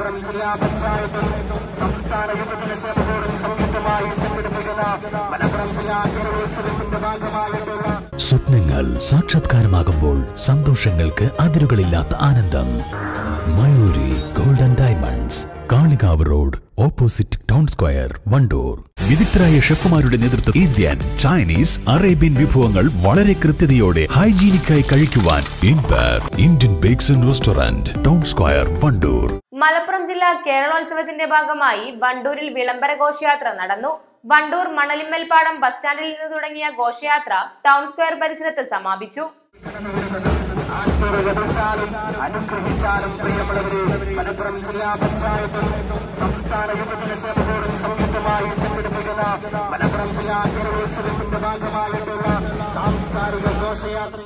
മലപ്പുറം ജില്ലാ പഞ്ചായത്തും സംസ്ഥാന ക്ഷേമ ബോർഡും സംയുക്തമായി സംഘടിപ്പിക്കുന്ന മലപ്പുറം ജില്ലാ കേരളോത്സവത്തിന്റെ ഭാഗമായിട്ടുള്ള സ്വപ്നങ്ങൾ സാക്ഷാത്കാരമാകുമ്പോൾ സന്തോഷങ്ങൾക്ക് അതിരുകളില്ലാത്ത ആനന്ദം. Mayuri golden diamonds Kalikavu road opposite town square Vandoor. വിദഗ്ധരായ ഷെഫുമാരുടെ നേതൃത്വം ഇന്ത്യൻ ചൈനീസ് അറേബ്യൻ വിഭവങ്ങൾ വളരെ കൃത്യതയോടെ ഹൈജീനിക്കായി കഴിക്കുവാൻ ഇൻപർ Indian bakes and restaurant town square Vandoor. Malappuram ജില്ലാ കേരളോത്സവത്തിന്റെ ഭാഗമായി വണ്ടൂരിൽ വിളംബര ഘോഷയാത്ര നടന്നു. വണ്ടൂർ മണലിമ്മൽപ്പാടം ബസ് സ്റ്റാൻഡിൽ നിന്ന് തുടങ്ങിയ ഘോഷയാത്ര ടൗൺ സ്ക്വയർ പരിസരത്ത് സമാപിച്ചു. ആശീർവദിച്ചാലും അനുഗ്രഹിച്ചാലും പ്രിയമുള്ളവരെ മലപ്പുറം ജില്ലാ പഞ്ചായത്തും സംസ്ഥാന യുവജന ബോർഡും സംയുക്തമായി മലപ്പുറം ജില്ലാ കേരളോത്സവത്തിന്റെ ഭാഗമായിട്ടുള്ള സാംസ്കാരിക ഘോഷയാത്ര.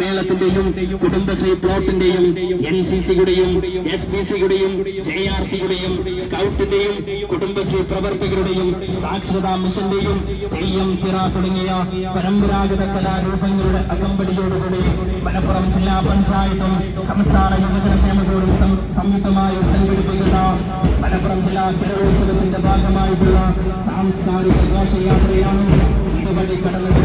മേളത്തിന്റെയും കുടുംബശ്രീ പ്ലോട്ടിന്റെയും എൻ സി സിയുടെയും എസ് പി സിയുടെയും ജെ ആർ സിയുടെയും സ്കൗട്ടിന്റെയും കുടുംബശ്രീ പ്രവർത്തകരുടെയും സാക്ഷരതാ മിഷന്റെയും തെയ്യം തിറ തുടങ്ങിയ പരമ്പരാഗത കലാരൂപങ്ങളുടെ അകമ്പടിയോടുകൂടി മലപ്പുറം ജില്ലാ പഞ്ചായത്തും സംസ്ഥാന യുവജന ക്ഷേമ ബോർഡും സംയുക്തമായി സംഘടിപ്പിക്കുന്ന മലപ്പുറം ജില്ലാ കലോത്സവത്തിന്റെ ഭാഗമായിട്ടുള്ള സാംസ്കാരിക ഘോഷയാത്രയാണ് ഇതുവഴി കടന്നത്.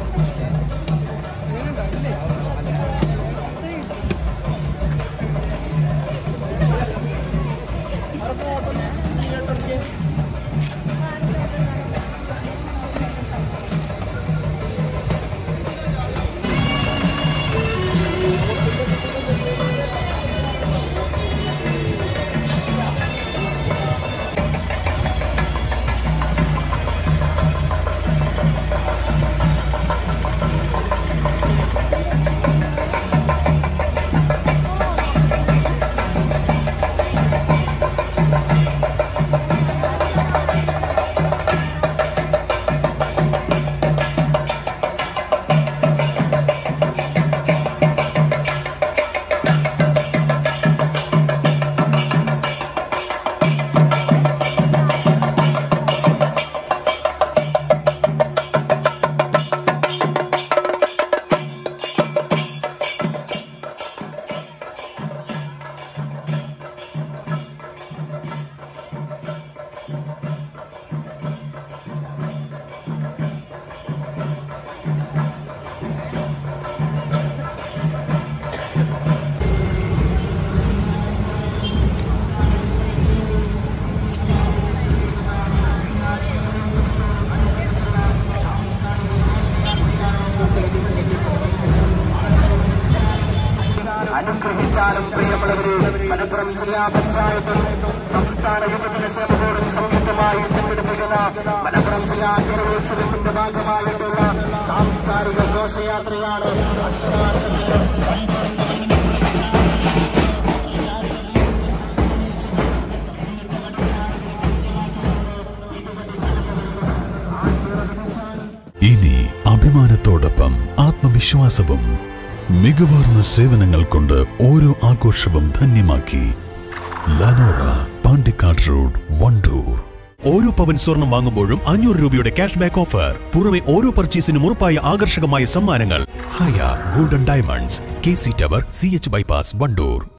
അനുഗ്രഹിച്ചാലും പ്രിയമുള്ളവരെ മലപ്പുറം ജില്ലാ പഞ്ചായത്തും സംസ്ഥാന യുവജന ക്ഷേമ സംയുക്തമായി സംഘടിപ്പിക്കുന്ന മലപ്പുറം ജില്ലാ കേരളോത്സവത്തിന്റെ ഭാഗമായിട്ടുള്ള സാംസ്കാരിക ഘോഷയാത്രയാണ് ഇനി അഭിമാനത്തോടൊപ്പം ആത്മവിശ്വാസവും മികവാർന്ന സേവനങ്ങൾ കൊണ്ട് ഓരോ ആഘോഷവും ധന്യമാക്കി. ലനോറ പാണ്ടിക്കാട് റോഡ് വണ്ടൂർ ഓരോ പവൻ സ്വർണം വാങ്ങുമ്പോഴും അഞ്ഞൂറ് രൂപയുടെ ക്യാഷ് ബാക്ക് ഓഫർ പുറമെ ഓരോ പർച്ചേസിനും ഉറപ്പായ ആകർഷകമായ സമ്മാനങ്ങൾ. Haya golden diamonds K C tower C H bypass Vandoor